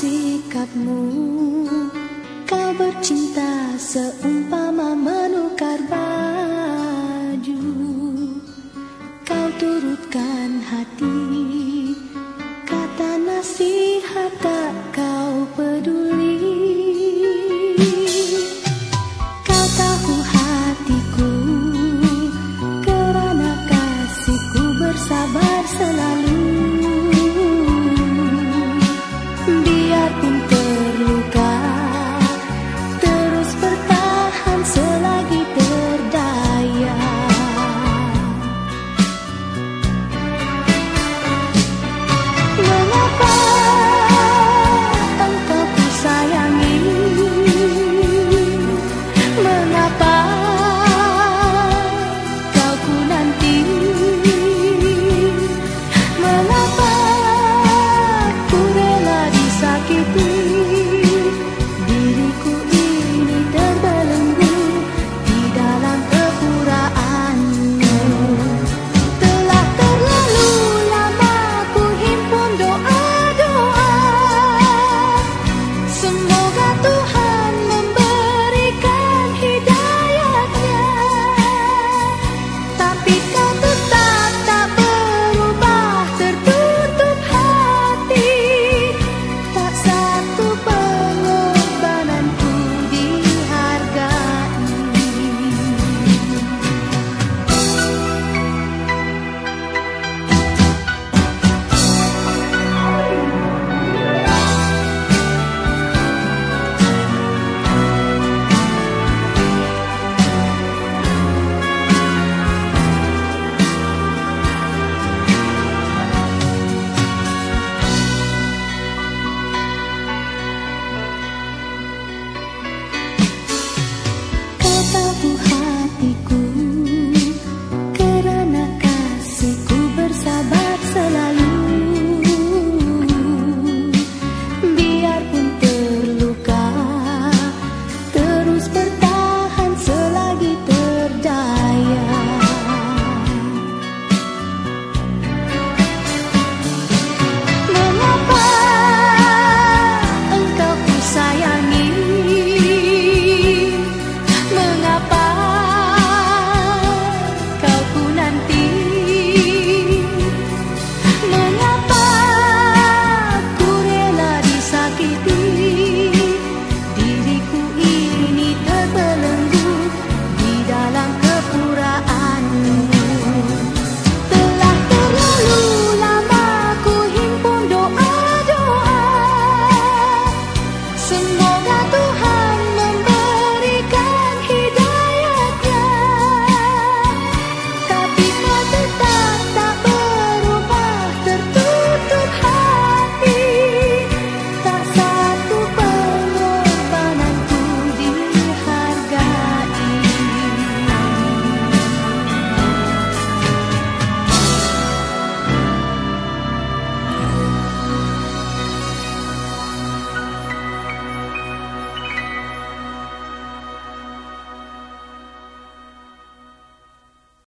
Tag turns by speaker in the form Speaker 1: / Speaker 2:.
Speaker 1: Sikapmu, Kau bercinta seumpama menukar baju. Kau turutkan hati Kata nasihat tak